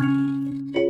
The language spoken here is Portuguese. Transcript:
Música